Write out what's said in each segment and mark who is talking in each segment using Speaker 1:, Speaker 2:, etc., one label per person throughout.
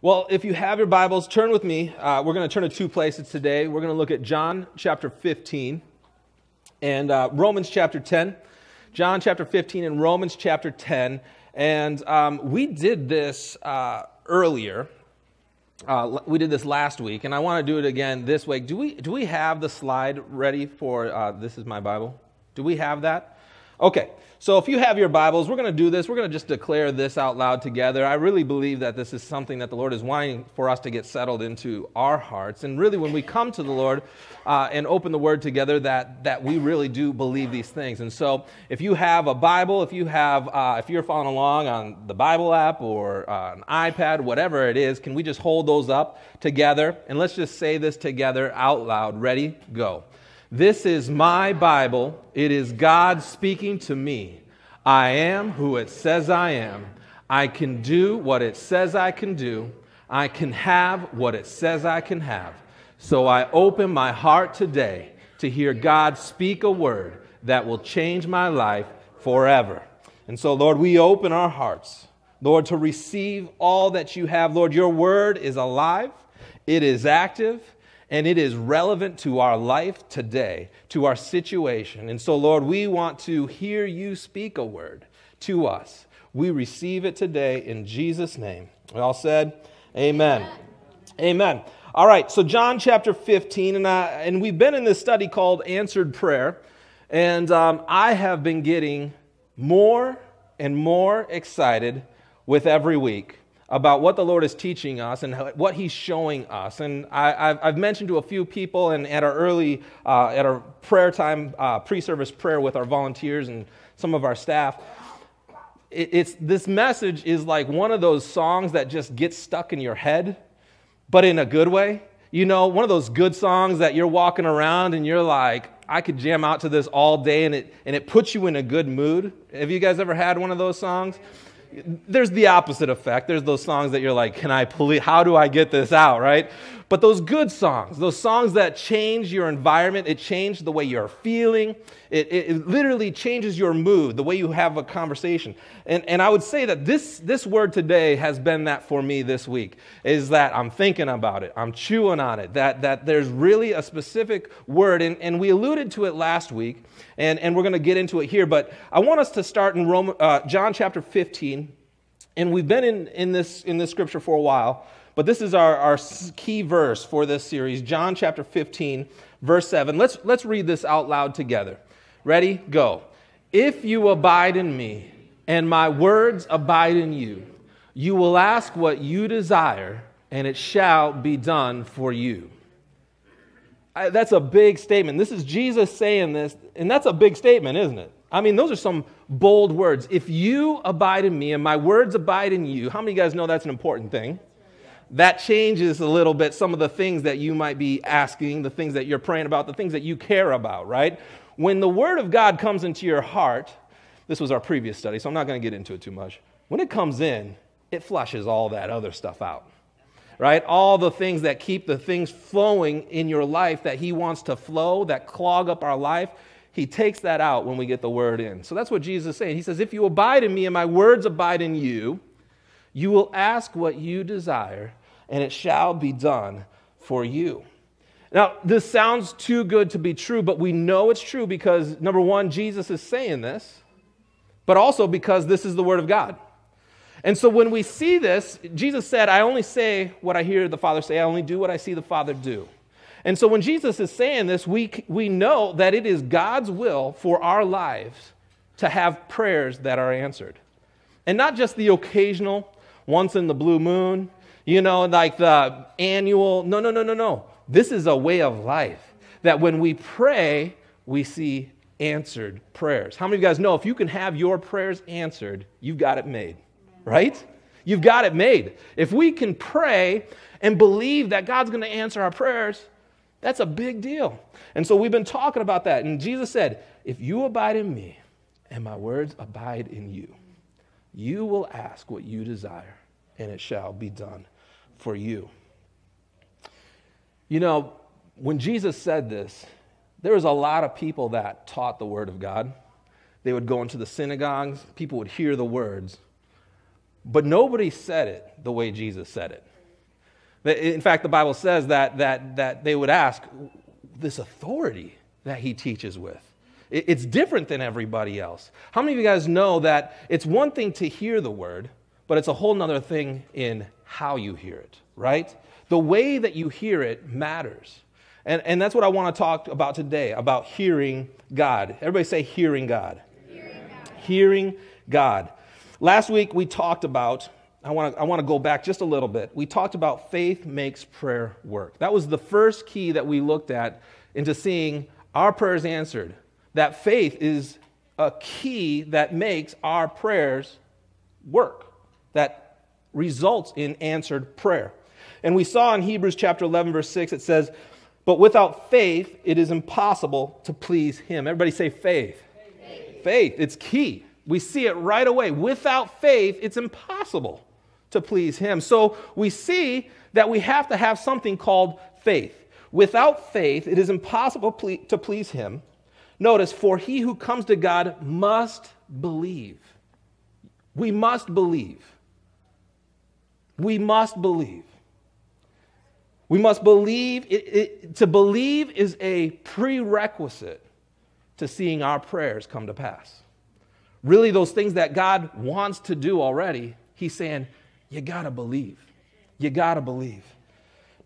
Speaker 1: Well, if you have your Bibles, turn with me. Uh, we're going to turn to two places today. We're going to look at John chapter 15 and uh, Romans chapter 10. John chapter 15 and Romans chapter 10. And um, we did this uh, earlier. Uh, we did this last week, and I want to do it again this week. Do we, do we have the slide ready for uh, This is My Bible? Do we have that? Okay, so if you have your Bibles, we're going to do this. We're going to just declare this out loud together. I really believe that this is something that the Lord is wanting for us to get settled into our hearts. And really, when we come to the Lord uh, and open the Word together, that, that we really do believe these things. And so, if you have a Bible, if you have, uh, if you're following along on the Bible app or uh, an iPad, whatever it is, can we just hold those up together and let's just say this together out loud? Ready? Go. This is my Bible. It is God speaking to me. I am who it says I am. I can do what it says I can do. I can have what it says I can have. So I open my heart today to hear God speak a word that will change my life forever. And so, Lord, we open our hearts, Lord, to receive all that you have. Lord, your word is alive, it is active, and it is relevant to our life today, to our situation. And so, Lord, we want to hear you speak a word to us. We receive it today in Jesus' name. We all said, Amen. Amen. Amen. All right, so John chapter 15, and, I, and we've been in this study called Answered Prayer, and um, I have been getting more and more excited with every week about what the Lord is teaching us and what He's showing us. And I, have mentioned to a few people, and at our early, uh, at our prayer time, uh, pre-service prayer with our volunteers and some of our staff, it, it's this message is like one of those songs that just gets stuck in your head, but in a good way. You know, one of those good songs that you're walking around and you're like, I could jam out to this all day, and it and it puts you in a good mood. Have you guys ever had one of those songs? There's the opposite effect. There's those songs that you're like, can I please, how do I get this out, right? But those good songs, those songs that change your environment, it changes the way you're feeling, it, it, it, literally changes your mood, the way you have a conversation. And, and I would say that this, this word today has been that for me this week, is that I'm thinking about it, I'm chewing on it, that, that there's really a specific word, and, and we alluded to it last week, and, and we're going to get into it here, but I want us to start in Rome, uh, John chapter 15, and we've been in, in, this, in this scripture for a while. But this is our, our key verse for this series, John chapter 15, verse 7. Let's, let's read this out loud together. Ready? Go. If you abide in me, and my words abide in you, you will ask what you desire, and it shall be done for you. That's a big statement. This is Jesus saying this, and that's a big statement, isn't it? I mean, those are some bold words. If you abide in me and my words abide in you, how many of you guys know that's an important thing? That changes a little bit some of the things that you might be asking, the things that you're praying about, the things that you care about, right? When the Word of God comes into your heart, this was our previous study, so I'm not going to get into it too much. When it comes in, it flushes all that other stuff out, right? All the things that keep the things flowing in your life that He wants to flow, that clog up our life, He takes that out when we get the Word in. So that's what Jesus is saying. He says, If you abide in me and my words abide in you, you will ask what you desire, and it shall be done for you. Now, this sounds too good to be true, but we know it's true because, number one, Jesus is saying this, but also because this is the Word of God. And so when we see this, Jesus said, I only say what I hear the Father say, I only do what I see the Father do. And so when Jesus is saying this, we, we know that it is God's will for our lives to have prayers that are answered. And not just the occasional, once in the blue moon, you know, like the annual. No, no, no, no, no. This is a way of life that when we pray, we see answered prayers. How many of you guys know if you can have your prayers answered, you've got it made, right? You've got it made. If we can pray and believe that God's going to answer our prayers, that's a big deal. And so we've been talking about that. And Jesus said, If you abide in me and my words abide in you, you will ask what you desire, and it shall be done for you. You know, when Jesus said this, there was a lot of people that taught the Word of God. They would go into the synagogues, people would hear the words, but nobody said it the way Jesus said it. In fact, the Bible says that, that, that they would ask, this authority that he teaches with. It's different than everybody else. How many of you guys know that it's one thing to hear the word, but it's a whole other thing in how you hear it, right? The way that you hear it matters. And, and that's what I want to talk about today about hearing God. Everybody say, hearing God. Hearing God. Hearing God. Last week we talked about, I want, to, I want to go back just a little bit. We talked about faith makes prayer work. That was the first key that we looked at into seeing our prayers answered. That faith is a key that makes our prayers work, that results in answered prayer. And we saw in Hebrews chapter 11, verse 6, it says, But without faith, it is impossible to please him. Everybody say faith. Faith. faith. It's key. We see it right away. Without faith, it's impossible to please him. So we see that we have to have something called faith. Without faith, it is impossible to please him. Notice, for he who comes to God must believe. We must believe. We must believe. We must believe. It, it, to believe is a prerequisite to seeing our prayers come to pass. Really, those things that God wants to do already, He's saying, you gotta believe. You gotta believe.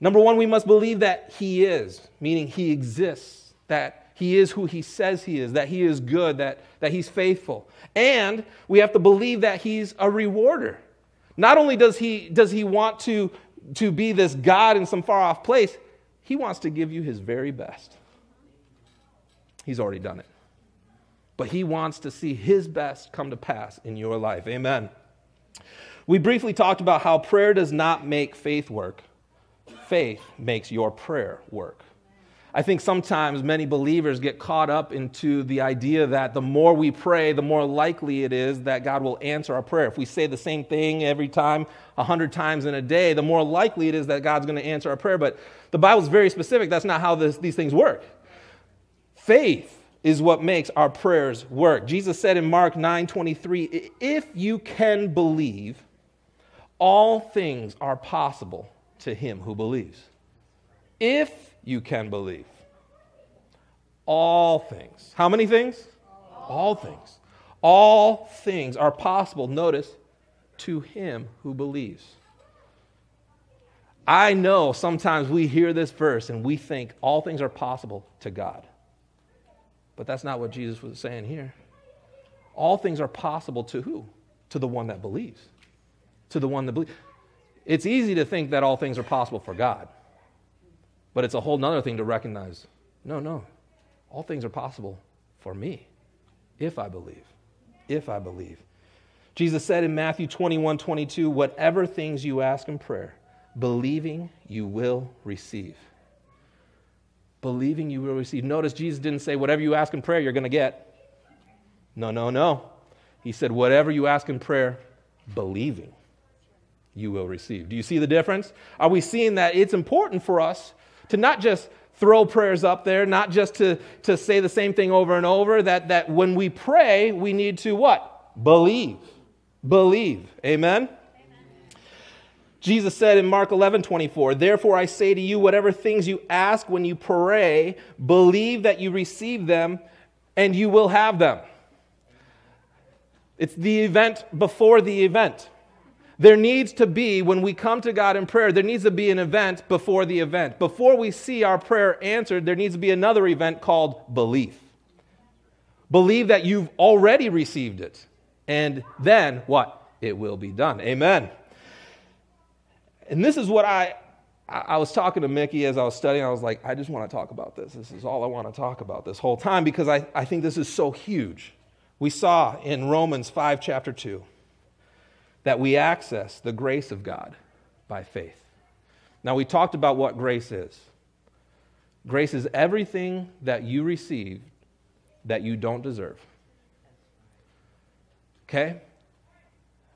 Speaker 1: Number one, we must believe that He is, meaning He exists, that He is who He says He is, that He is good, that, that He's faithful. And we have to believe that He's a rewarder. Not only does He, does he want to, to be this God in some far off place, He wants to give you His very best. He's already done it. But He wants to see His best come to pass in your life. Amen. We briefly talked about how prayer does not make faith work faith makes your prayer work. I think sometimes many believers get caught up into the idea that the more we pray, the more likely it is that God will answer our prayer. If we say the same thing every time, a hundred times in a day, the more likely it is that God's going to answer our prayer. But the Bible's very specific. That's not how this, these things work. Faith is what makes our prayers work. Jesus said in Mark 9 23, if you can believe, all things are possible to him who believes. If you can believe. All things. How many things? All things. All things are possible, notice, to him who believes. I know sometimes we hear this verse and we think all things are possible to God. But that's not what Jesus was saying here. All things are possible to who? To the one that believes. To the one that believes. It's easy to think that all things are possible for God, but it's a whole other thing to recognize no, no, all things are possible for me if I believe. If I believe. Jesus said in Matthew 21 22, whatever things you ask in prayer, believing you will receive. Believing you will receive. Notice Jesus didn't say, whatever you ask in prayer, you're going to get. No, no, no. He said, whatever you ask in prayer, believing you will receive. Do you see the difference? Are we seeing that it's important for us to not just throw prayers up there, not just to, to say the same thing over and over, that, that when we pray, we need to what? Believe. Believe. Amen? Jesus said in Mark 11, 24, Therefore I say to you, whatever things you ask when you pray, believe that you receive them and you will have them. It's the event before the event. There needs to be, when we come to God in prayer, there needs to be an event before the event. Before we see our prayer answered, there needs to be another event called belief. Believe that you've already received it. And then what? It will be done. Amen. And this is what I, I was talking to Mickey as I was studying. I was like, I just want to talk about this. This is all I want to talk about this whole time because I, I think this is so huge. We saw in Romans 5, chapter 2 that we access the grace of God by faith. Now, we talked about what grace is. Grace is everything that you receive that you don't deserve. Okay?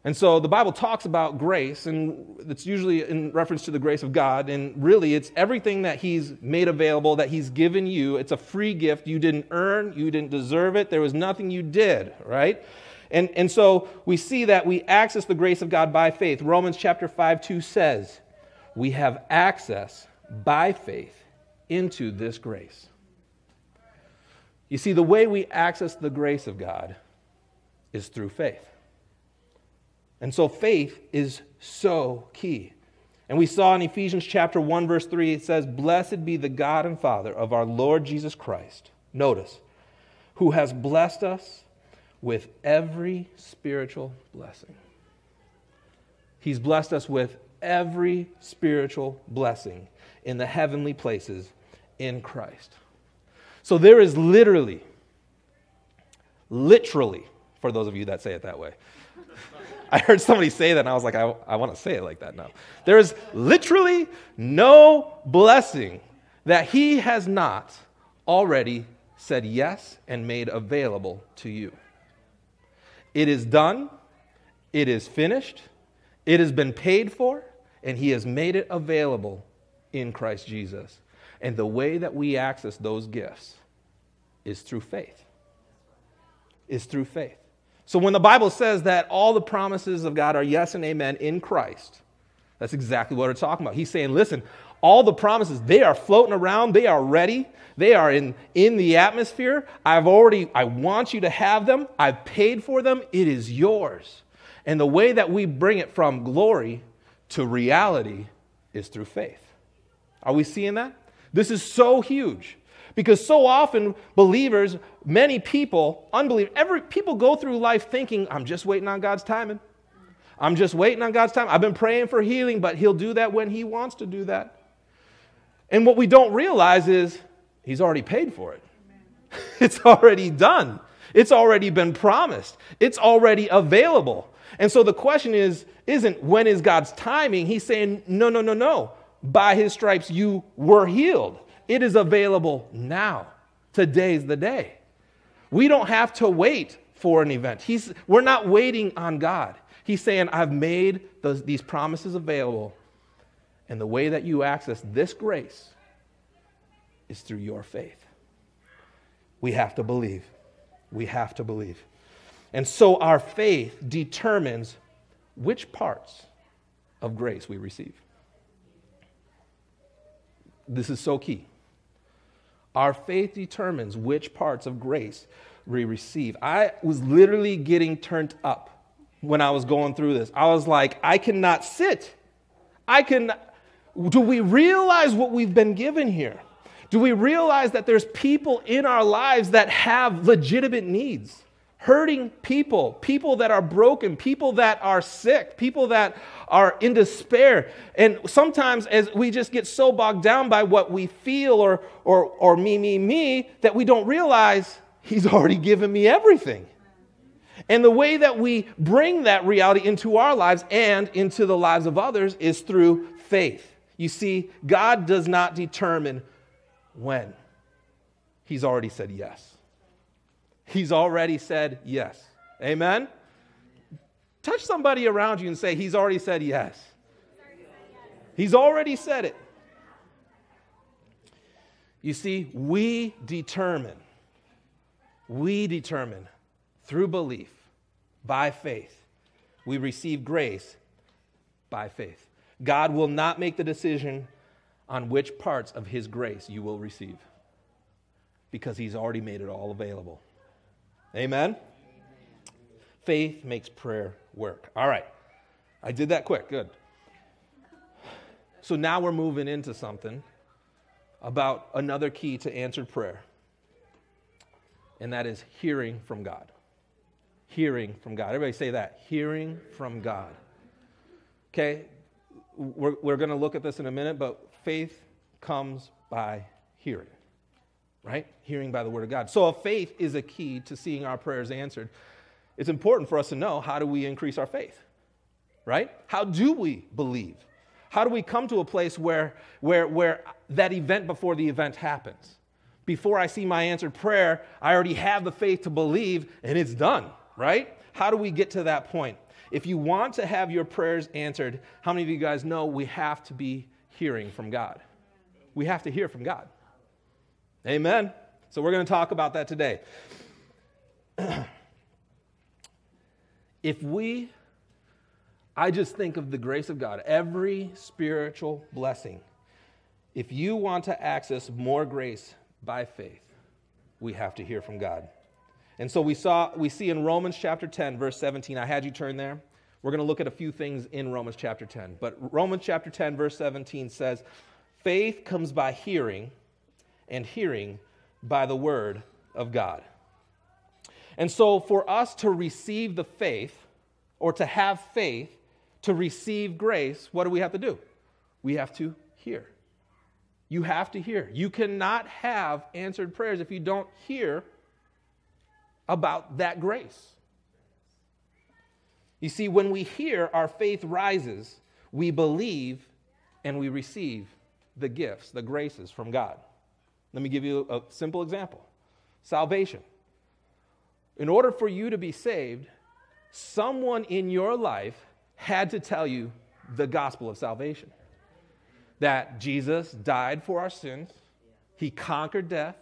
Speaker 1: And so the Bible talks about grace, and it's usually in reference to the grace of God. And really, it's everything that He's made available, that He's given you. It's a free gift. You didn't earn, you didn't deserve it. There was nothing you did, right? And, and so we see that we access the grace of God by faith. Romans chapter 5 2 says, we have access by faith into this grace. You see, the way we access the grace of God is through faith. And so faith is so key. And we saw in Ephesians chapter 1 verse 3 it says, "Blessed be the God and Father of our Lord Jesus Christ." Notice, who has blessed us with every spiritual blessing. He's blessed us with every spiritual blessing in the heavenly places in Christ. So there is literally, literally, for those of you that say it that way. I heard somebody say that and I was like, I, I want to say it like that now. There is literally no blessing that he has not already said yes and made available to you. It is done, it is finished, it has been paid for, and he has made it available in Christ Jesus. And the way that we access those gifts is through faith. Is through faith. So when the Bible says that all the promises of God are yes and amen in Christ, that's exactly what we're talking about. He's saying, listen, all the promises, they are floating around, they are ready, they are in, in the atmosphere. I've already, I want you to have them, I've paid for them, it is yours. And the way that we bring it from glory to reality is through faith. Are we seeing that? This is so huge. Because so often, believers, many people, unbelievers, every, people go through life thinking, I'm just waiting on God's timing. I'm just waiting on God's time. I've been praying for healing, but He'll do that when He wants to do that. And what we don't realize is He's already paid for it, it's already done, it's already been promised, it's already available. And so the question is, isn't when is God's timing? He's saying, no, no, no, no. By his stripes you were healed. It is available now. Today's the day. We don't have to wait for an event. He's, we're not waiting on God. He's saying, I've made those, these promises available. And the way that you access this grace is through your faith. We have to believe. We have to believe. And so our faith determines which parts of grace we receive. This is so key. Our faith determines which parts of grace we receive. I was literally getting turned up when I was going through this. I was like, I cannot sit. I can. Do we realize what we've been given here? Do we realize that there's people in our lives that have legitimate needs? hurting people, people that are broken, people that are sick, people that are in despair. And sometimes as we just get so bogged down by what we feel or or or me me me that we don't realize he's already given me everything. And the way that we bring that reality into our lives and into the lives of others is through faith. You see, God does not determine when. He's already said yes. He's already said yes. Amen? Touch somebody around you and say, He's already said yes. He's already said it. You see, we determine, we determine through belief, by faith, we receive grace by faith. God will not make the decision on which parts of His grace you will receive because He's already made it all available. Amen? Faith makes prayer work. All right. I did that quick. Good. So now we're moving into something about another key to answered prayer, and that is hearing from God. Hearing from God. Everybody say that. Hearing from God. Okay? We're, we're going to look at this in a minute, but faith comes by hearing right? Hearing by the word of God. So, faith is a key to seeing our prayers answered, it's important for us to know how do we increase our faith, right? How do we believe? How do we come to a place where, where, where that event before the event happens? Before I see my answered prayer, I already have the faith to believe and it's done, right? How do we get to that point? If you want to have your prayers answered, how many of you guys know we have to be hearing from God? We have to hear from God. Amen. So we're going to talk about that today. if we I just think of the grace of God, every spiritual blessing. If you want to access more grace by faith, we have to hear from God. And so we saw we see in Romans chapter 10 verse 17. I had you turn there. We're going to look at a few things in Romans chapter 10. But Romans chapter 10 verse 17 says, "Faith comes by hearing, and hearing by the word of God." And so for us to receive the faith or to have faith, to receive grace, what do we have to do? We have to hear. You have to hear. You cannot have answered prayers if you don't hear about that grace. You see, when we hear, our faith rises, we believe, and we receive the gifts, the graces from God. Let me give you a simple example salvation. In order for you to be saved, someone in your life had to tell you the gospel of salvation that Jesus died for our sins, he conquered death,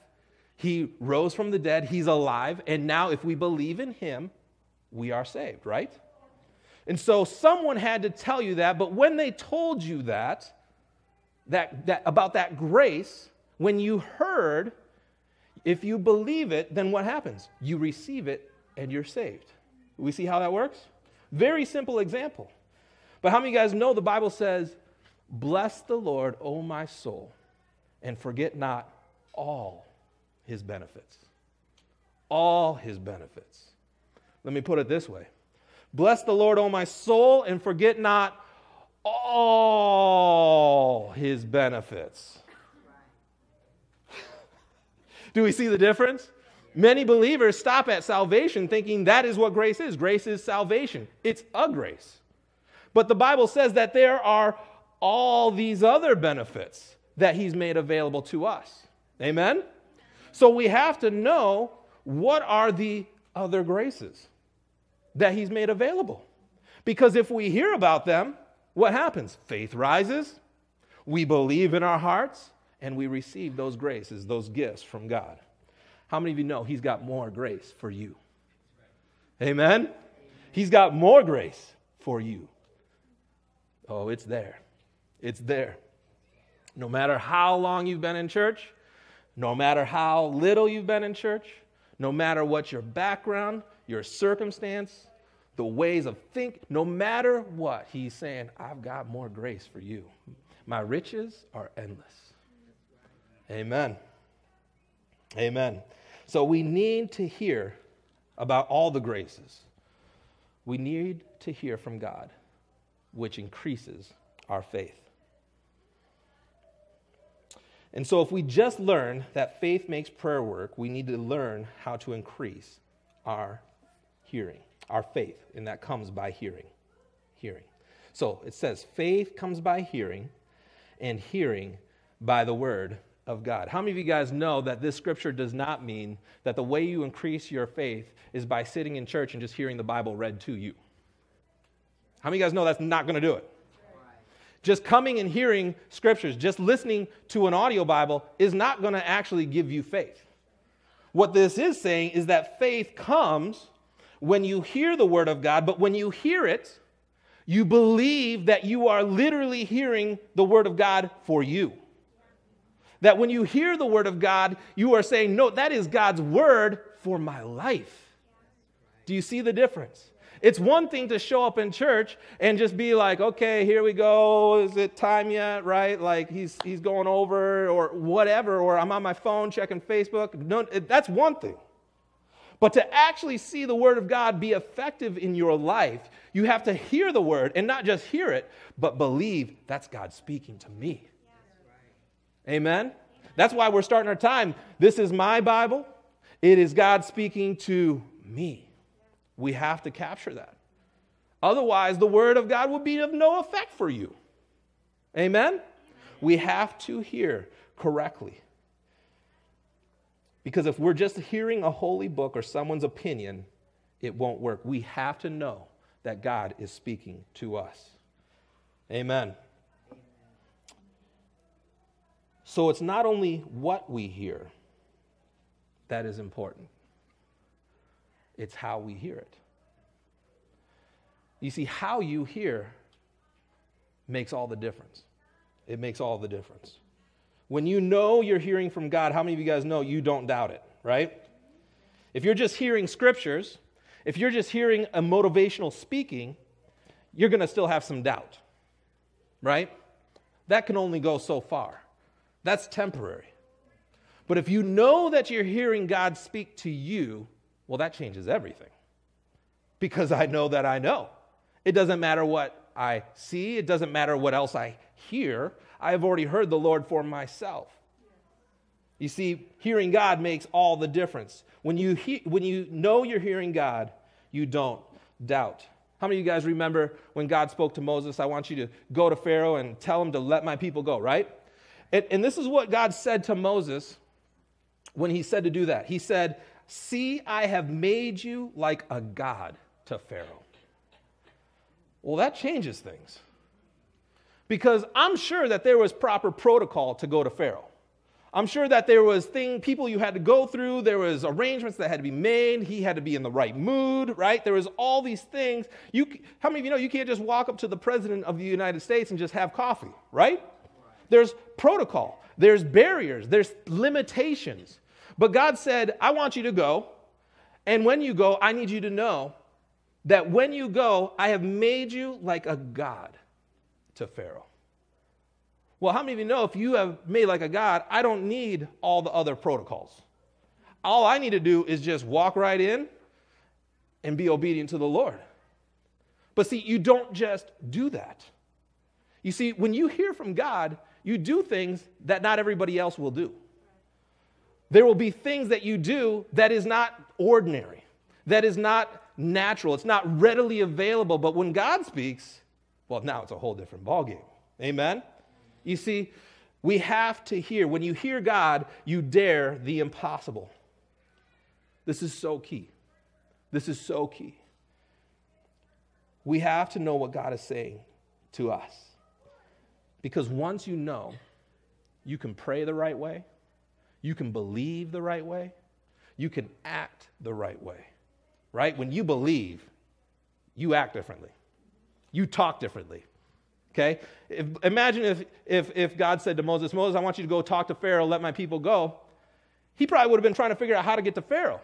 Speaker 1: he rose from the dead, he's alive, and now if we believe in him, we are saved, right? And so someone had to tell you that, but when they told you that, that, that about that grace, when you heard, if you believe it, then what happens? You receive it and you're saved. We see how that works? Very simple example. But how many of you guys know the Bible says, Bless the Lord, O my soul, and forget not all his benefits. All his benefits. Let me put it this way Bless the Lord, O my soul, and forget not all his benefits. Do we see the difference? Many believers stop at salvation thinking that is what grace is. Grace is salvation, it's a grace. But the Bible says that there are all these other benefits that He's made available to us. Amen? So we have to know what are the other graces that He's made available. Because if we hear about them, what happens? Faith rises, we believe in our hearts, and we receive those graces, those gifts from God. How many of you know He's got more grace for you? Amen? He's got more grace for you. Oh, it's there. It's there. No matter how long you've been in church, no matter how little you've been in church, no matter what your background, your circumstance, the ways of think, no matter what, he's saying, I've got more grace for you. My riches are endless. Amen. Amen. So we need to hear about all the graces. We need to hear from God, which increases our faith. And so, if we just learn that faith makes prayer work, we need to learn how to increase our hearing, our faith, and that comes by hearing. Hearing. So it says, faith comes by hearing, and hearing by the word of God. How many of you guys know that this scripture does not mean that the way you increase your faith is by sitting in church and just hearing the Bible read to you? How many of you guys know that's not going to do it? Just coming and hearing scriptures, just listening to an audio Bible is not going to actually give you faith. What this is saying is that faith comes when you hear the word of God, but when you hear it, you believe that you are literally hearing the word of God for you. That when you hear the word of God, you are saying, No, that is God's word for my life. Do you see the difference? It's one thing to show up in church and just be like, okay, here we go. Is it time yet? Right? Like he's, he's going over or whatever, or I'm on my phone checking Facebook. No, that's one thing. But to actually see the Word of God be effective in your life, you have to hear the Word and not just hear it, but believe that's God speaking to me. Amen? That's why we're starting our time. This is my Bible. It is God speaking to me. We have to capture that. Otherwise, the Word of God will be of no effect for you. Amen? We have to hear correctly. Because if we're just hearing a holy book or someone's opinion, it won't work. We have to know that God is speaking to us. Amen. So it's not only what we hear that is important, it's how we hear it. You see, how you hear makes all the difference. It makes all the difference. When you know you're hearing from God, how many of you guys know you don't doubt it, right? If you're just hearing scriptures, if you're just hearing a motivational speaking, you're going to still have some doubt, right? That can only go so far. That's temporary. But if you know that you're hearing God speak to you, well, that changes everything. Because I know that I know. It doesn't matter what I see, it doesn't matter what else I hear. I have already heard the Lord for myself. You see, hearing God makes all the difference. When you, he- when you know you're hearing God, you don't doubt. How many of you guys remember when God spoke to Moses, I want you to go to Pharaoh and tell him to let my people go, right? And, and this is what God said to Moses when he said to do that. He said, See, I have made you like a God to Pharaoh. Well, that changes things. Because I'm sure that there was proper protocol to go to Pharaoh. I'm sure that there was thing people you had to go through, there was arrangements that had to be made, he had to be in the right mood, right? There was all these things. You how many of you know you can't just walk up to the president of the United States and just have coffee, right? There's protocol, there's barriers, there's limitations. But God said, "I want you to go, and when you go, I need you to know that when you go, I have made you like a god to Pharaoh." Well, how many of you know if you have made like a God, I don't need all the other protocols? All I need to do is just walk right in and be obedient to the Lord. But see, you don't just do that. You see, when you hear from God, you do things that not everybody else will do. There will be things that you do that is not ordinary, that is not natural, it's not readily available. But when God speaks, well, now it's a whole different ballgame. Amen? You see, we have to hear. When you hear God, you dare the impossible. This is so key. This is so key. We have to know what God is saying to us. Because once you know, you can pray the right way, you can believe the right way, you can act the right way. Right? When you believe, you act differently, you talk differently, Okay? If, imagine if, if, if God said to Moses, Moses, I want you to go talk to Pharaoh, let my people go. He probably would have been trying to figure out how to get to Pharaoh.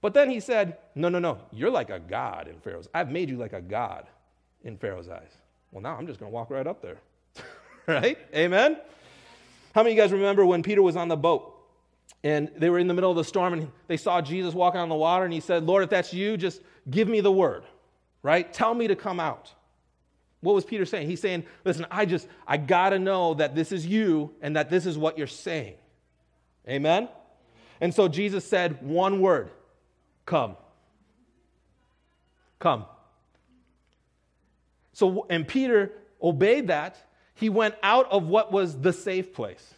Speaker 1: But then he said, No, no, no, you're like a God in Pharaoh's. I've made you like a God in Pharaoh's eyes. Well, now I'm just going to walk right up there. right? Amen? How many of you guys remember when Peter was on the boat and they were in the middle of the storm and they saw Jesus walking on the water and he said, Lord, if that's you, just give me the word, right? Tell me to come out. What was Peter saying? He's saying, listen, I just, I got to know that this is you and that this is what you're saying. Amen? And so Jesus said one word come. Come. So, and Peter obeyed that. He went out of what was the safe place,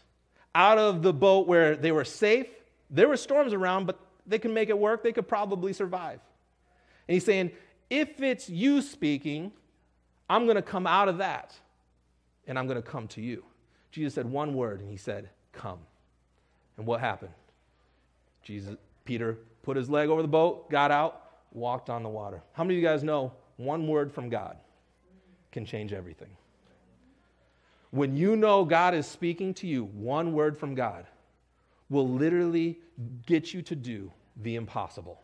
Speaker 1: out of the boat where they were safe. There were storms around, but they can make it work. They could probably survive. And he's saying, if it's you speaking, I'm going to come out of that and I'm going to come to you. Jesus said one word and he said, Come. And what happened? Jesus, Peter put his leg over the boat, got out, walked on the water. How many of you guys know one word from God can change everything? When you know God is speaking to you, one word from God will literally get you to do the impossible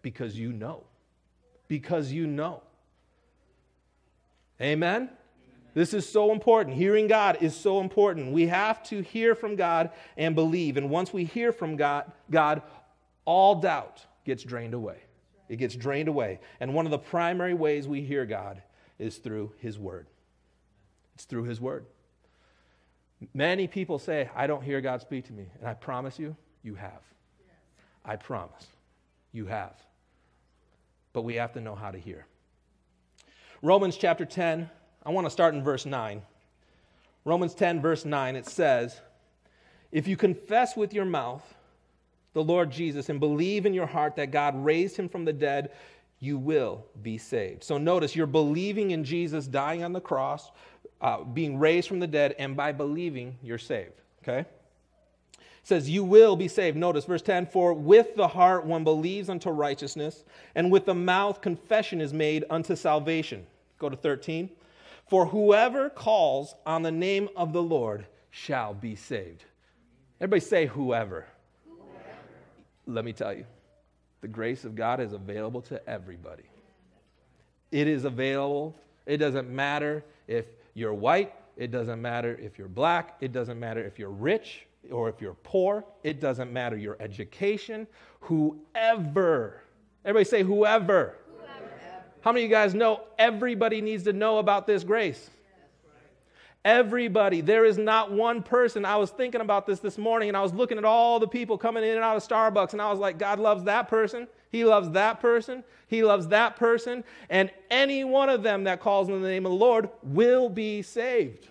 Speaker 1: because you know. Because you know. Amen? This is so important. Hearing God is so important. We have to hear from God and believe. And once we hear from God, God, all doubt gets drained away. It gets drained away. And one of the primary ways we hear God is through His Word. It's through His Word. Many people say, I don't hear God speak to me. And I promise you, you have. I promise. You have. But we have to know how to hear. Romans chapter 10, I want to start in verse 9. Romans 10, verse 9, it says, If you confess with your mouth the Lord Jesus and believe in your heart that God raised him from the dead, you will be saved. So notice you're believing in Jesus dying on the cross, uh, being raised from the dead, and by believing, you're saved. Okay? It says, You will be saved. Notice verse 10 For with the heart one believes unto righteousness, and with the mouth confession is made unto salvation. Go to 13. For whoever calls on the name of the Lord shall be saved. Everybody say, whoever. whoever. Let me tell you, the grace of God is available to everybody. It is available. It doesn't matter if you're white, it doesn't matter if you're black, it doesn't matter if you're rich, or if you're poor, it doesn't matter your education, whoever. Everybody say, whoever. whoever. How many of you guys know everybody needs to know about this grace? Everybody. There is not one person. I was thinking about this this morning and I was looking at all the people coming in and out of Starbucks and I was like, God loves that person. He loves that person. He loves that person. And any one of them that calls in the name of the Lord will be saved.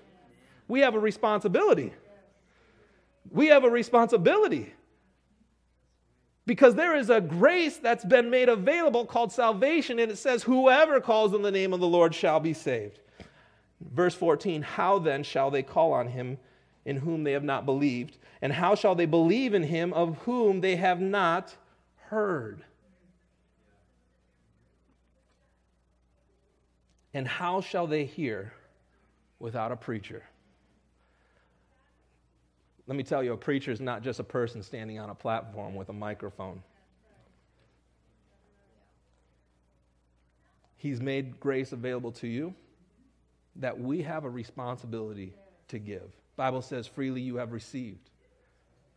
Speaker 1: We have a responsibility. We have a responsibility because there is a grace that's been made available called salvation, and it says, Whoever calls on the name of the Lord shall be saved. Verse 14 How then shall they call on him in whom they have not believed? And how shall they believe in him of whom they have not heard? And how shall they hear without a preacher? Let me tell you, a preacher is not just a person standing on a platform with a microphone. He's made grace available to you that we have a responsibility to give. Bible says freely you have received,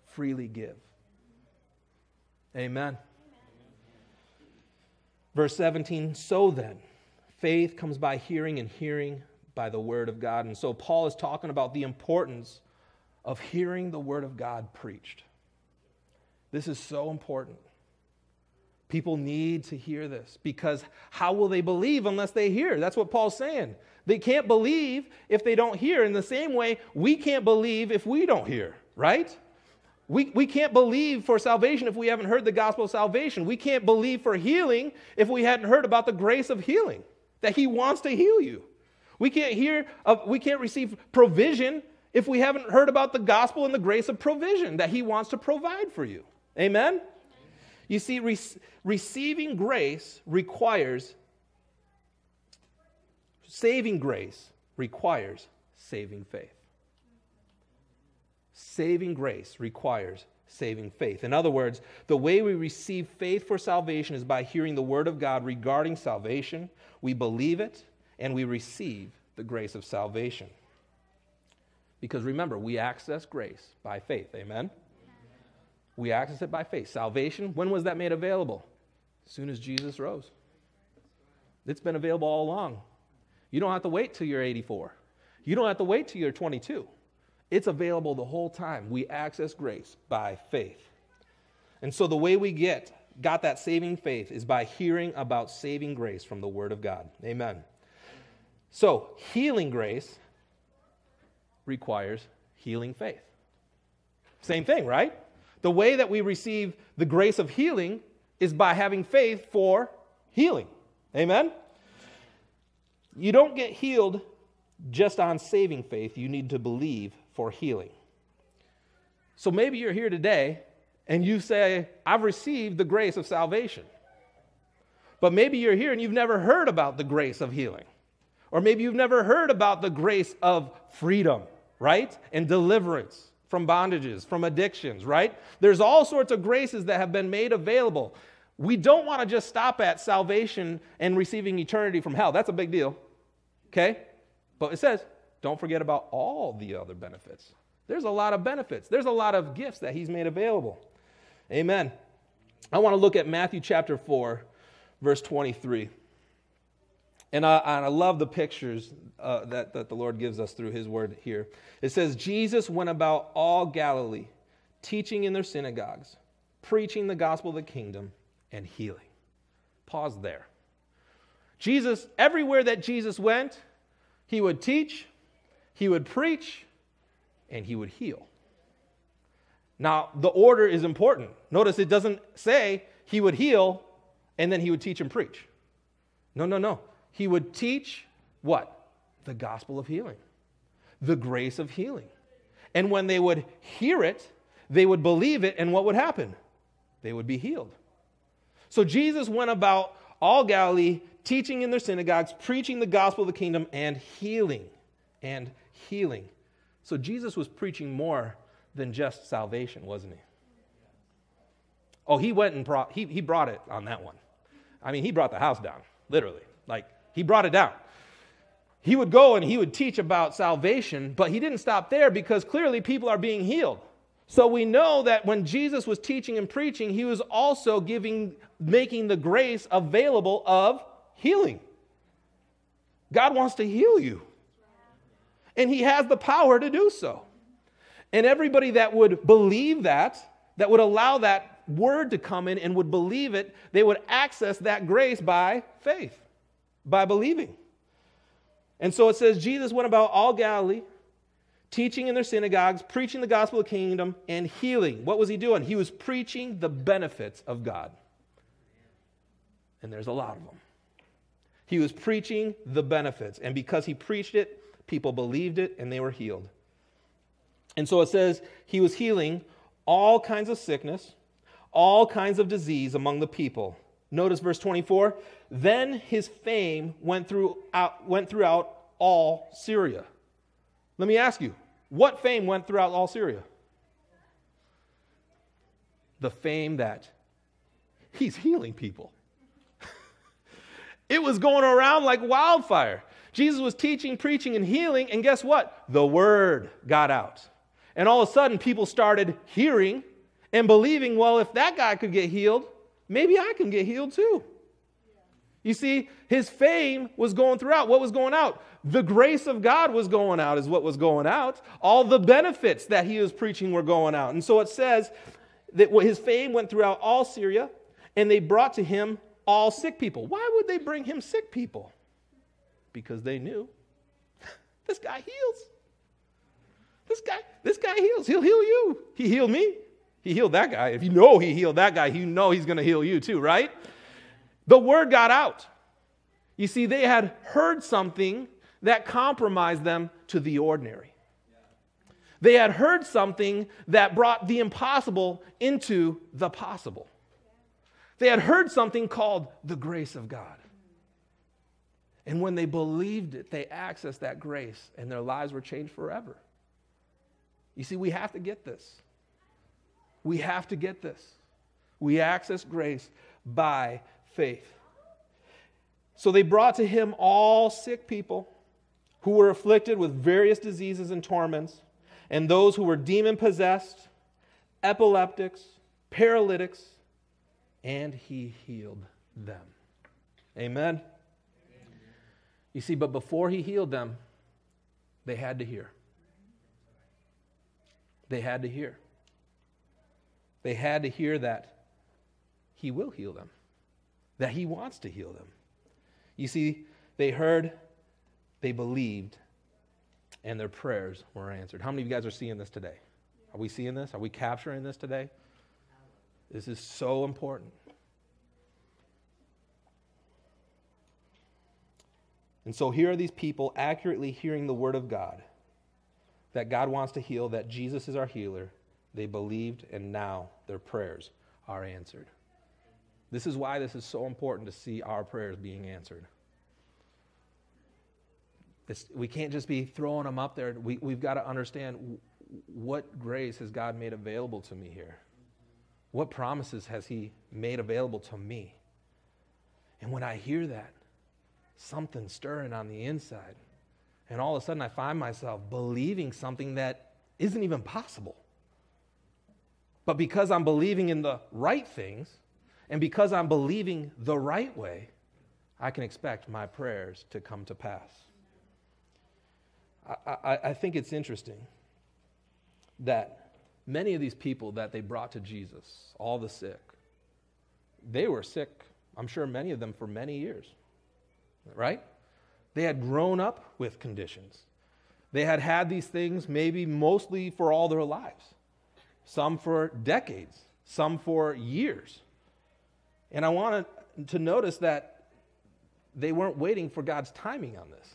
Speaker 1: freely give. Amen. Amen. Verse 17, so then, faith comes by hearing and hearing by the word of God. And so Paul is talking about the importance of hearing the Word of God preached. This is so important. People need to hear this because how will they believe unless they hear? That's what Paul's saying. They can't believe if they don't hear. In the same way, we can't believe if we don't hear, right? We, we can't believe for salvation if we haven't heard the gospel of salvation. We can't believe for healing if we hadn't heard about the grace of healing, that He wants to heal you. We can't hear, of, we can't receive provision if we haven't heard about the gospel and the grace of provision that He wants to provide for you. Amen? You see, re- receiving grace requires, saving grace requires saving faith. Saving grace requires saving faith. In other words, the way we receive faith for salvation is by hearing the word of God regarding salvation. We believe it and we receive the grace of salvation. Because remember, we access grace by faith. Amen? We access it by faith. Salvation, when was that made available? As soon as Jesus rose. It's been available all along. You don't have to wait till you're 84. You don't have to wait till you're 22. It's available the whole time. We access grace by faith. And so the way we get got that saving faith is by hearing about saving grace from the word of God. Amen. So, healing grace requires healing faith. Same thing, right? The way that we receive the grace of healing is by having faith for healing. Amen? You don't get healed just on saving faith, you need to believe for healing. So maybe you're here today and you say, I've received the grace of salvation. But maybe you're here and you've never heard about the grace of healing. Or maybe you've never heard about the grace of freedom right? And deliverance from bondages, from addictions, right? There's all sorts of graces that have been made available. We don't want to just stop at salvation and receiving eternity from hell. That's a big deal. Okay? But it says, don't forget about all the other benefits. There's a lot of benefits. There's a lot of gifts that he's made available. Amen. I want to look at Matthew chapter 4, verse 23. And I, and I love the pictures uh, that, that the Lord gives us through his word here. It says, Jesus went about all Galilee, teaching in their synagogues, preaching the gospel of the kingdom, and healing. Pause there. Jesus, everywhere that Jesus went, he would teach, he would preach, and he would heal. Now, the order is important. Notice it doesn't say he would heal and then he would teach and preach. No, no, no he would teach what? The gospel of healing, the grace of healing. And when they would hear it, they would believe it, and what would happen? They would be healed. So Jesus went about all Galilee, teaching in their synagogues, preaching the gospel of the kingdom, and healing. And healing. So Jesus was preaching more than just salvation, wasn't he? Oh, he went and brought, he, he brought it on that one. I mean, he brought the house down, literally. Like, he brought it down. He would go and he would teach about salvation, but he didn't stop there because clearly people are being healed. So we know that when Jesus was teaching and preaching, he was also giving, making the grace available of healing. God wants to heal you, and he has the power to do so. And everybody that would believe that, that would allow that word to come in and would believe it, they would access that grace by faith, by believing. And so it says Jesus went about all Galilee, teaching in their synagogues, preaching the gospel of the kingdom, and healing. What was he doing? He was preaching the benefits of God. And there's a lot of them. He was preaching the benefits. And because he preached it, people believed it and they were healed. And so it says he was healing all kinds of sickness all kinds of disease among the people. Notice verse 24. Then his fame went, throughout, went throughout all Syria. Let me ask you, what fame went throughout all Syria? The fame that he's healing people. It was going around like wildfire. Jesus was teaching, preaching, and healing, and guess what? The word got out. And all of a sudden, people started hearing and believing, well, if that guy could get healed, maybe I can get healed too. You see, his fame was going throughout. What was going out? The grace of God was going out, is what was going out. All the benefits that he was preaching were going out. And so it says that his fame went throughout all Syria, and they brought to him all sick people. Why would they bring him sick people? Because they knew this guy heals. This guy, this guy heals. He'll heal you. He healed me. He healed that guy. If you know he healed that guy, you know he's going to heal you too, right? The word got out. You see, they had heard something that compromised them to the ordinary. They had heard something that brought the impossible into the possible. They had heard something called the grace of God. And when they believed it, they accessed that grace and their lives were changed forever. You see, we have to get this. We have to get this. We access grace by faith. So they brought to him all sick people who were afflicted with various diseases and torments, and those who were demon possessed, epileptics, paralytics, and he healed them. Amen? Amen. You see, but before he healed them, they had to hear. They had to hear. They had to hear that He will heal them, that He wants to heal them. You see, they heard, they believed, and their prayers were answered. How many of you guys are seeing this today? Are we seeing this? Are we capturing this today? This is so important. And so here are these people accurately hearing the word of God that God wants to heal, that Jesus is our healer, they believed, and now their prayers are answered. This is why this is so important to see our prayers being answered. This, we can't just be throwing them up there. We, we've got to understand what grace has God made available to me here? What promises has He made available to me? And when I hear that, something stirring on the inside. And all of a sudden, I find myself believing something that isn't even possible. But because I'm believing in the right things, and because I'm believing the right way, I can expect my prayers to come to pass. I, I, I, think it's interesting that many of these people that they brought to Jesus, all the sick, they were sick, I'm sure many of them for many years, right? They had grown up with conditions. They had had these things maybe mostly for all their lives some for decades, some for years. And I wanted to notice that they weren't waiting for God's timing on this.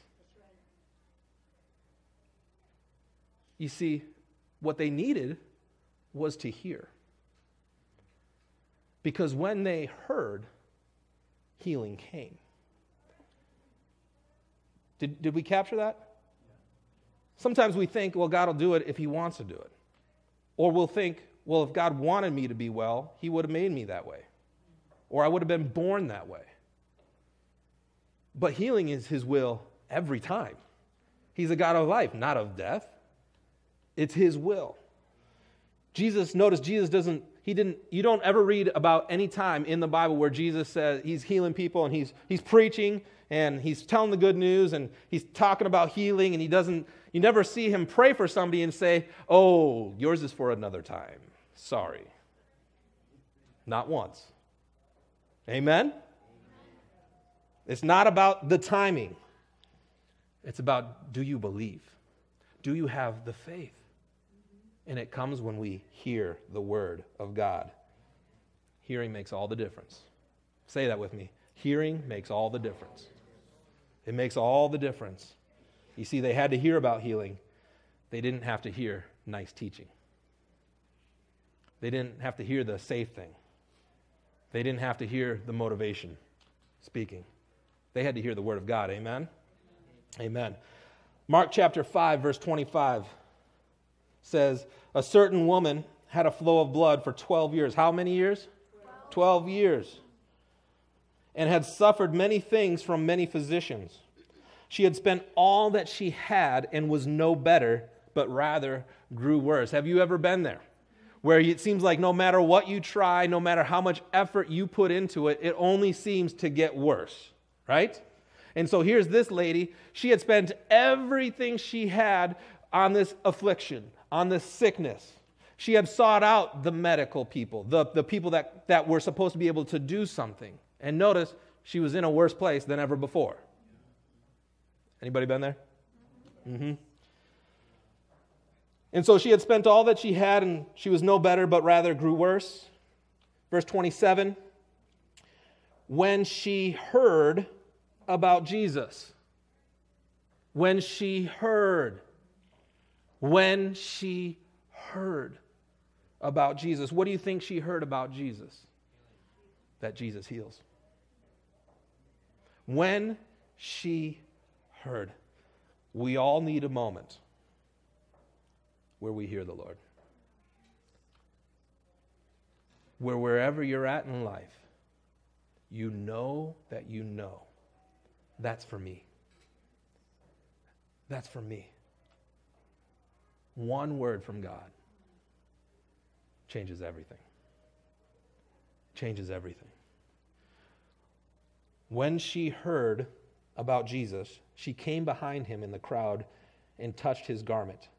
Speaker 1: You see, what they needed was to hear. Because when they heard, healing came. Did, did we capture that? Sometimes we think, well, God will do it if He wants to do it. Or we'll think, well, if God wanted me to be well, He would have made me that way. Or I would have been born that way. But healing is His will every time. He's a God of life, not of death. It's His will. Jesus, notice Jesus doesn't, he didn't, you don't ever read about any time in the Bible where Jesus says he's healing people and he's, he's preaching and he's telling the good news and he's talking about healing and he doesn't, you never see him pray for somebody and say, oh, yours is for another time. Sorry. Not once. Amen? It's not about the timing. It's about do you believe? Do you have the faith? And it comes when we hear the word of God. Hearing makes all the difference. Say that with me. Hearing makes all the difference. It makes all the difference. You see, they had to hear about healing, they didn't have to hear nice teaching. They didn't have to hear the safe thing. They didn't have to hear the motivation speaking. They had to hear the word of God. Amen? Amen. Mark chapter 5, verse 25 says, A certain woman had a flow of blood for 12 years. How many years? 12, 12 years. And had suffered many things from many physicians. She had spent all that she had and was no better, but rather grew worse. Have you ever been there? Where it seems like no matter what you try, no matter how much effort you put into it, it only seems to get worse, right? And so here's this lady. She had spent everything she had on this affliction, on this sickness. She had sought out the medical people, the, the people that, that were supposed to be able to do something. And notice she was in a worse place than ever before. Anybody been there? Mm-hmm. And so she had spent all that she had, and she was no better, but rather grew worse. Verse 27 When she heard about Jesus, when she heard, when she heard about Jesus. What do you think she heard about Jesus? That Jesus heals. When she heard, we all need a moment where we hear the Lord. Where wherever you're at in life, you know that you know that's for me. That's for me. One word from God changes everything. Changes everything. When she heard about Jesus, she came behind him in the crowd and touched his garment.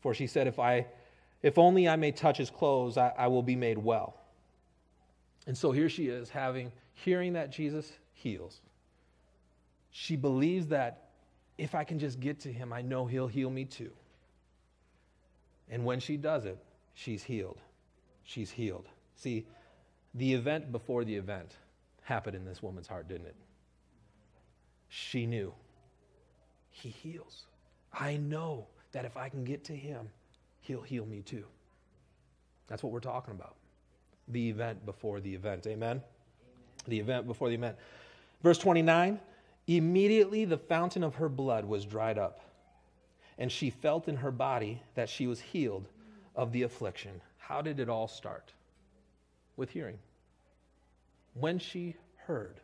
Speaker 1: For she said, If, I, if only I may touch his clothes, I, I will be made well. And so here she is, having hearing that Jesus heals. She believes that if I can just get to him, I know he'll heal me too. And when she does it, she's healed. She's healed. See, the event before the event happened in this woman's heart, didn't it? She knew. He heals. I know that if I can get to him, he'll heal me too. That's what we're talking about. The event before the event. Amen? Amen. The event before the event. Verse 29 Immediately the fountain of her blood was dried up and she felt in her body that she was healed of the affliction. How did it all start? With hearing. When she heard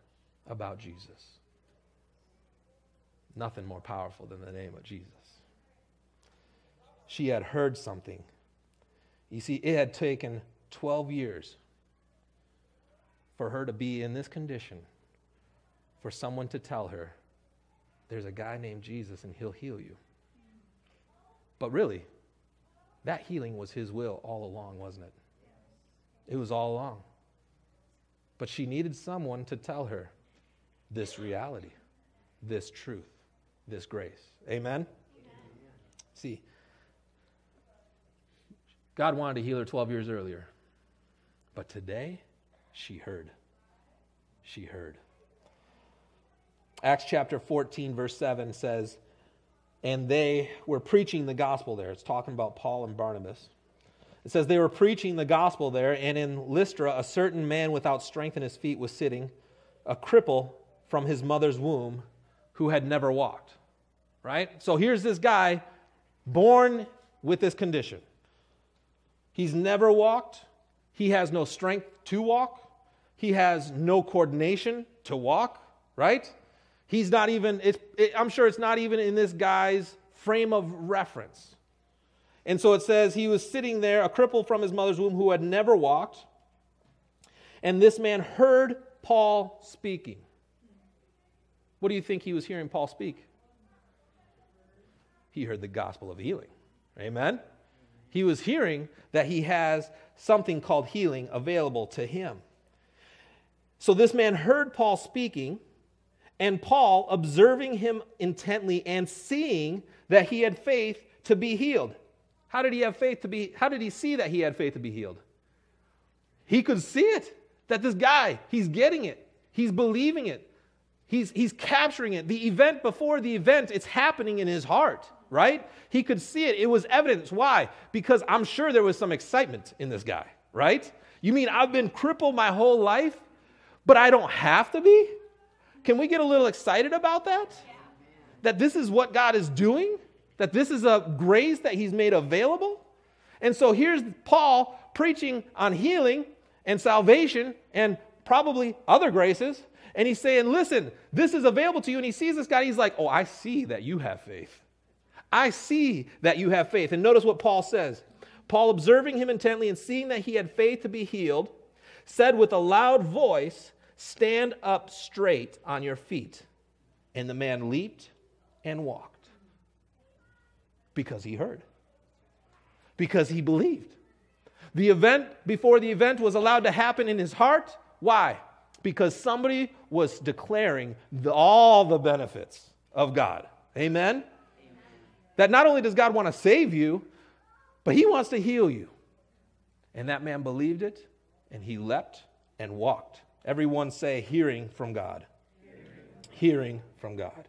Speaker 1: about Jesus. Nothing more powerful than the name of Jesus. She had heard something. You see, it had taken 12 years for her to be in this condition, for someone to tell her, there's a guy named Jesus and he'll heal you. But really, that healing was his will all along, wasn't it? It was all along. But she needed someone to tell her this reality, this truth, this grace. Amen? Amen? See, God wanted to heal her 12 years earlier. But today, she heard. She heard. Acts chapter 14, verse 7 says, and they were preaching the gospel there. It's talking about Paul and Barnabas. It says they were preaching the gospel there, and in Lystra, a certain man without strength in his feet was sitting, a cripple from his mother's womb who had never walked. Right? So here's this guy born with this condition. He's never walked, he has no strength to walk, he has no coordination to walk, right? He's not even, it, I'm sure it's not even in this guy's frame of reference. And so it says he was sitting there, a cripple from his mother's womb who had never walked. And this man heard Paul speaking. What do you think he was hearing Paul speak? He heard the gospel of healing. Amen? He was hearing that he has something called healing available to him. So this man heard Paul speaking, and Paul, observing him intently and seeing that he had faith to be healed. How did he have faith to be, how did he see that he had faith to be healed? He could see it, that this guy, he's getting it, he's believing it, he's, he's capturing it. The event before the event, it's happening in his heart, right? He could see it. It was evidence. Why? Because I'm sure there was some excitement in this guy, right? You mean I've been crippled my whole life, but I don't have to be? Can we get a little excited about that? That this is what God is doing? that this is a grace that he's made available. And so here's Paul preaching on healing and salvation and probably other graces. And he's saying, listen, this is available to you. And he sees this guy. He's like, oh, I see that you have faith. I see that you have faith. And notice what Paul says. Paul, observing him intently and seeing that he had faith to be healed, said with a loud voice, Stand up straight on your feet. And the man leaped and walked. Because he heard, because he believed. The event before the event was allowed to happen in his heart. Why? Because somebody was declaring the, all the benefits of God. Amen? Amen? That not only does God want to save you, but he wants to heal you. And that man believed it, and he leapt and walked. Everyone say, hearing from God. Hearing, hearing from God.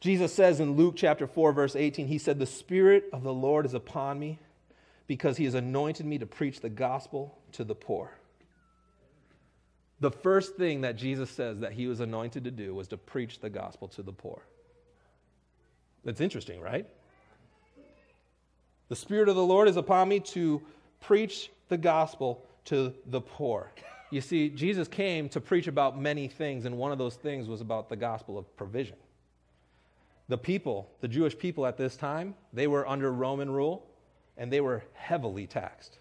Speaker 1: Jesus says in Luke chapter 4, verse 18, He said, The Spirit of the Lord is upon me because He has anointed me to preach the gospel to the poor. The first thing that Jesus says that He was anointed to do was to preach the gospel to the poor. That's interesting, right? The Spirit of the Lord is upon me to preach the gospel to the poor. You see, Jesus came to preach about many things, and one of those things was about the gospel of provision the people, the Jewish people at this time, they were under Roman rule and they were heavily taxed.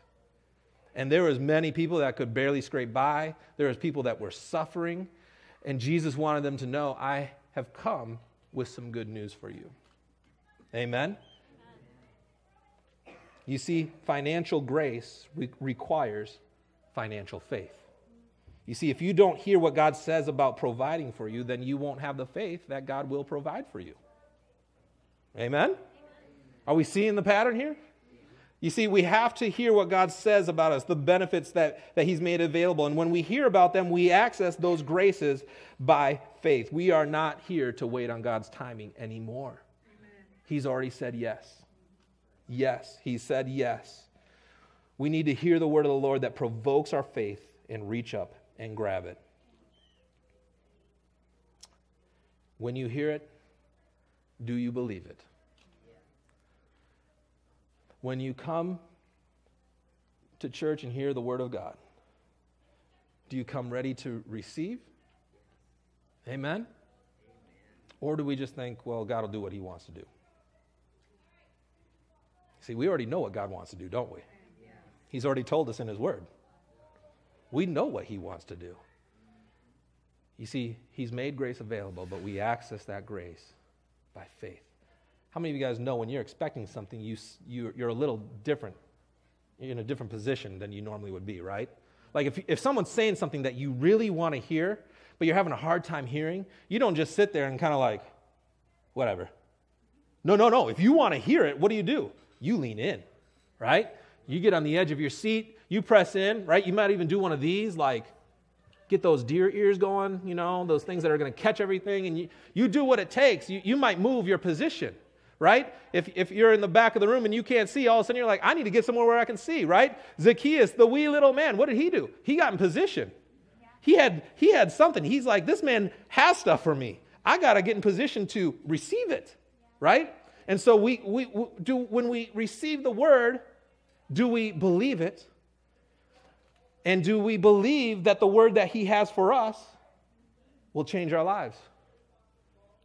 Speaker 1: And there was many people that could barely scrape by. There was people that were suffering. And Jesus wanted them to know, I have come with some good news for you. Amen? You see, financial grace re- requires financial faith. You see, if you don't hear what God says about providing for you, then you won't have the faith that God will provide for you. Amen? Are we seeing the pattern here? You see, we have to hear what God says about us, the benefits that, that He's made available. And when we hear about them, we access those graces by faith. We are not here to wait on God's timing anymore. Amen. He's already said yes. Yes, He said yes. We need to hear the word of the Lord that provokes our faith and reach up and grab it. When you hear it, do you believe it? When you come to church and hear the Word of God, do you come ready to receive? Amen? Or do we just think, well, God will do what He wants to do? See, we already know what God wants to do, don't we? He's already told us in His Word. We know what He wants to do. You see, He's made grace available, but we access that grace by faith. How many of you guys know when you're expecting something, you, you, you're a little different, you're in a different position than you normally would be, right? Like if, if someone's saying something that you really want to hear, but you're having a hard time hearing, you don't just sit there and kind of like, whatever. No, no, no. If you want to hear it, what do you do? You lean in, right? You get on the edge of your seat, you press in, right? You might even do one of these, like, get those deer ears going, you know, those things that are going to catch everything, and you, you do what it takes. You, you might move your position, right? If, if you're in the back of the room and you can't see, all of a sudden you're like, I need to get somewhere where I can see, right? Zacchaeus, the wee little man, what did he do? He got in position. He had, he had something. He's like, this man has stuff for me. I got to get in position to receive it, right? And so we, we, we do when we receive the word, do we believe it? And do we believe that the word that he has for us will change our lives?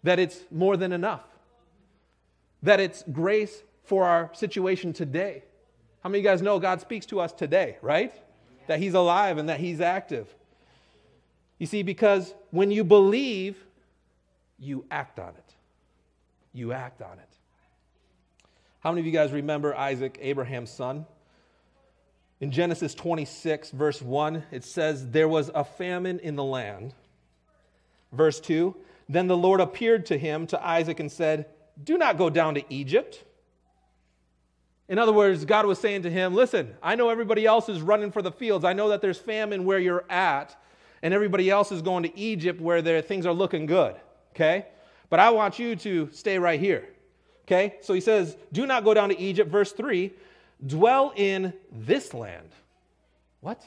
Speaker 1: That it's more than enough? That it's grace for our situation today? How many of you guys know God speaks to us today, right? That he's alive and that he's active. You see, because when you believe, you act on it. You act on it. How many of you guys remember Isaac, Abraham's son? In Genesis 26, verse 1, it says, There was a famine in the land. Verse 2, Then the Lord appeared to him, to Isaac, and said, Do not go down to Egypt. In other words, God was saying to him, Listen, I know everybody else is running for the fields. I know that there's famine where you're at, and everybody else is going to Egypt where things are looking good. Okay? But I want you to stay right here. Okay? So he says, Do not go down to Egypt. Verse 3 dwell in this land. What?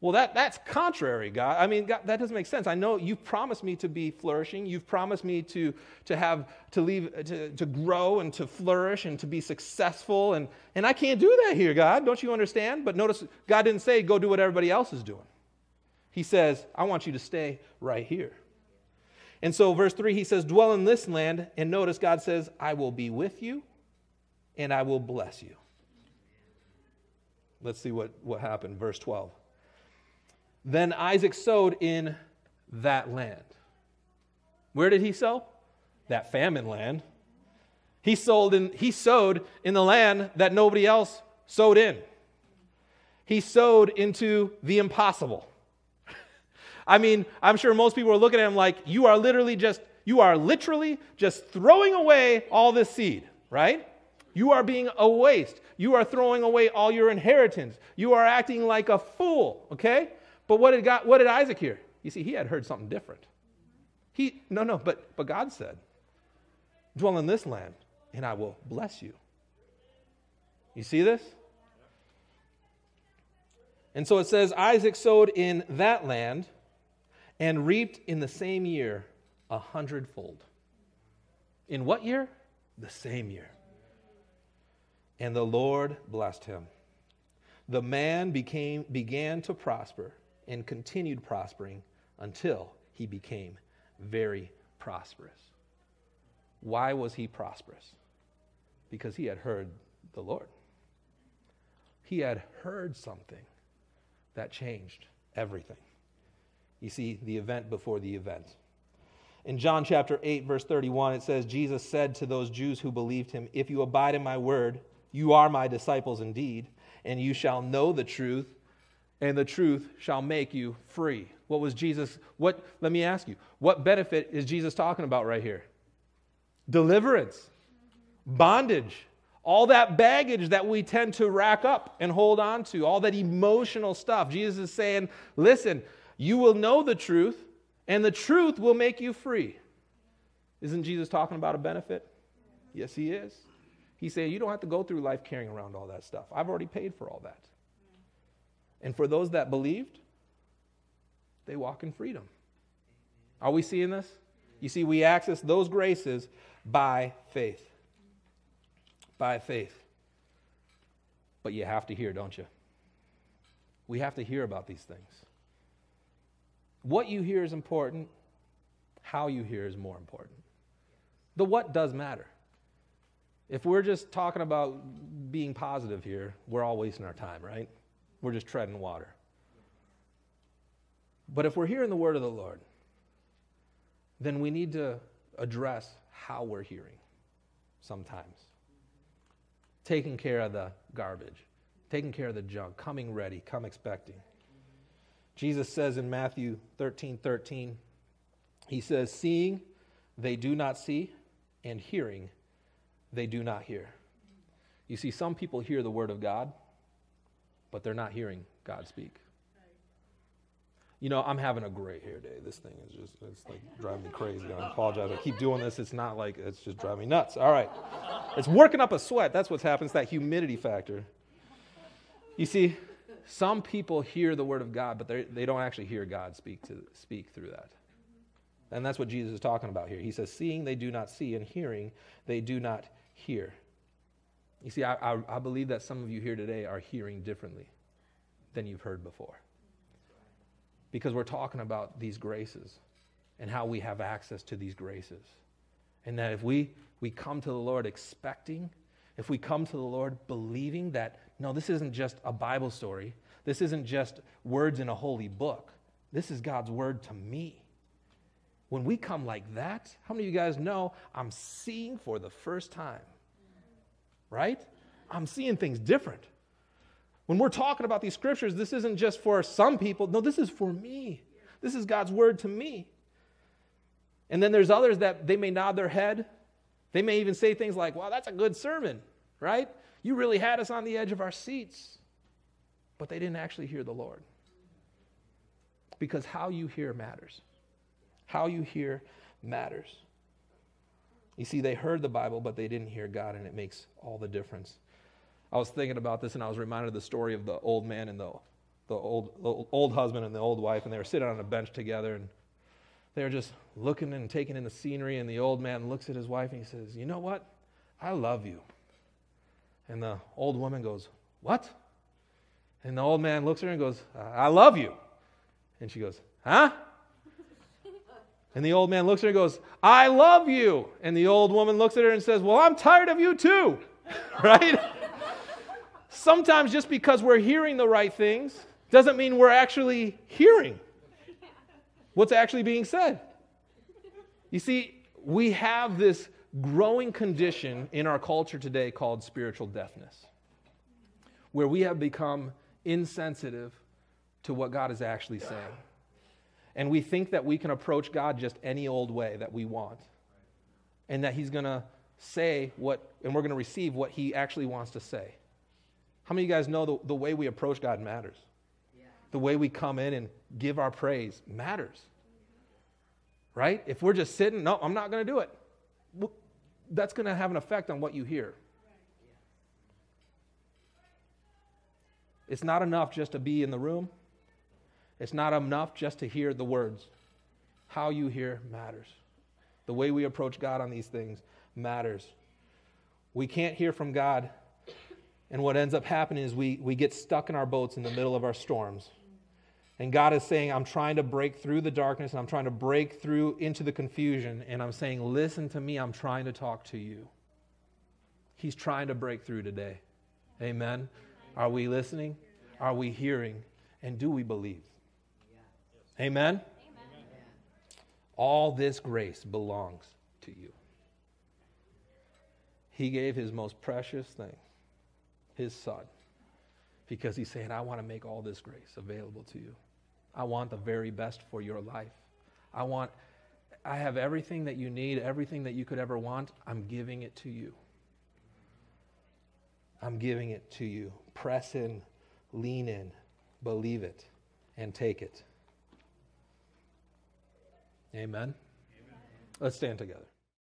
Speaker 1: Well, that, that's contrary, God. I mean, God, that doesn't make sense. I know you've promised me to be flourishing. You've promised me to, to have, to leave, to, to grow and to flourish and to be successful. And, and I can't do that here, God. Don't you understand? But notice, God didn't say, go do what everybody else is doing. He says, I want you to stay right here. And so, verse 3, he says, dwell in this land. And notice, God says, I will be with you and I will bless you. Let's see what, what happened. Verse 12. Then Isaac sowed in that land. Where did he sow? That famine land. He, sold in, he sowed in the land that nobody else sowed in. He sowed into the impossible. I mean, I'm sure most people are looking at him like, you are literally just, you are literally just throwing away all this seed, right? You are being a waste. You are throwing away all your inheritance. You are acting like a fool, okay? But what did, God, what did Isaac hear? You see, he had heard something different. He, no, no, but, but God said, dwell in this land and I will bless you. You see this? And so it says Isaac sowed in that land and reaped in the same year a hundredfold. In what year? The same year. And the Lord blessed him. The man became, began to prosper and continued prospering until he became very prosperous. Why was he prosperous? Because he had heard the Lord. He had heard something that changed everything. You see, the event before the event. In John chapter 8, verse 31, it says, Jesus said to those Jews who believed him, If you abide in my word, you are my disciples indeed, and you shall know the truth, and the truth shall make you free. What was Jesus? What, let me ask you, what benefit is Jesus talking about right here? Deliverance, bondage, all that baggage that we tend to rack up and hold on to, all that emotional stuff. Jesus is saying, listen, you will know the truth, and the truth will make you free. Isn't Jesus talking about a benefit? Yes, he is. He said, You don't have to go through life carrying around all that stuff. I've already paid for all that. And for those that believed, they walk in freedom. Are we seeing this? You see, we access those graces by faith. By faith. But you have to hear, don't you? We have to hear about these things. What you hear is important, how you hear is more important. The what does matter. If we're just talking about being positive here, we're all wasting our time, right? We're just treading water. But if we're hearing the word of the Lord, then we need to address how we're hearing sometimes. Taking care of the garbage, taking care of the junk, coming ready, come expecting. Jesus says in Matthew 13 13, He says, Seeing they do not see, and hearing they do not hear. You see, some people hear the word of God, but they're not hearing God speak. You know, I'm having a great hair day. This thing is just, it's like driving me crazy. I apologize. I keep doing this. It's not like, it's just driving me nuts. All right. It's working up a sweat. That's what's happening. It's that humidity factor. You see, some people hear the word of God, but they don't actually hear God speak, to, speak through that. And that's what Jesus is talking about here. He says, Seeing they do not see, and hearing they do not hear. You see, I, I, I believe that some of you here today are hearing differently than you've heard before because we're talking about these graces and how we have access to these graces. And that if we, we come to the Lord expecting, if we come to the Lord believing that, no, this isn't just a Bible story, this isn't just words in a holy book, this is God's word to me. When we come like that, how many of you guys know I'm seeing for the first time? Right? I'm seeing things different. When we're talking about these scriptures, this isn't just for some people. No, this is for me. This is God's word to me. And then there's others that they may nod their head. They may even say things like, wow, that's a good sermon, right? You really had us on the edge of our seats. But they didn't actually hear the Lord. Because how you hear matters. How you hear matters. You see, they heard the Bible, but they didn't hear God, and it makes all the difference. I was thinking about this and I was reminded of the story of the old man and the, the, old, the old husband and the old wife, and they were sitting on a bench together and they were just looking and taking in the scenery. And the old man looks at his wife and he says, You know what? I love you. And the old woman goes, What? And the old man looks at her and goes, I love you. And she goes, Huh? And the old man looks at her and goes, I love you. And the old woman looks at her and says, Well, I'm tired of you too. right? Sometimes just because we're hearing the right things doesn't mean we're actually hearing what's actually being said. You see, we have this growing condition in our culture today called spiritual deafness, where we have become insensitive to what God is actually saying. And we think that we can approach God just any old way that we want, and that He's going to say what, and we're going to receive what He actually wants to say. How many of you guys know the, the way we approach God matters? Yeah. The way we come in and give our praise matters. Right? If we're just sitting, no, I'm not going to do it. Well, that's going to have an effect on what you hear. It's not enough just to be in the room. It's not enough just to hear the words. How you hear matters. The way we approach God on these things matters. We can't hear from God and what ends up happening is we, we get stuck in our boats in the middle of our storms. And God is saying, I'm trying to break through the darkness and I'm trying to break through into the confusion. And I'm saying, Listen to me, I'm trying to talk to you. He's trying to break through today. Amen. Are we listening? Are we hearing? And do we believe? Amen. Amen? All this grace belongs to you. He gave his most precious thing his son because he's saying, I want to make all this grace available to you. I want the very best for your life. I want, I have everything that you need, everything that you could ever want. I'm giving it to you. I'm giving it to you. Press in, lean in, believe it, and take it. Amen. Amen. Let's stand together.